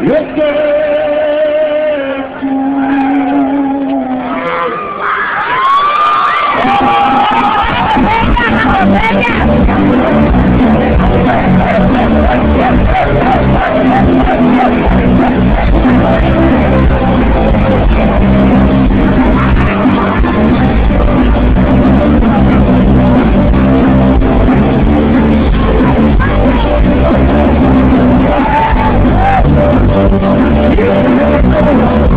I'm Thank you.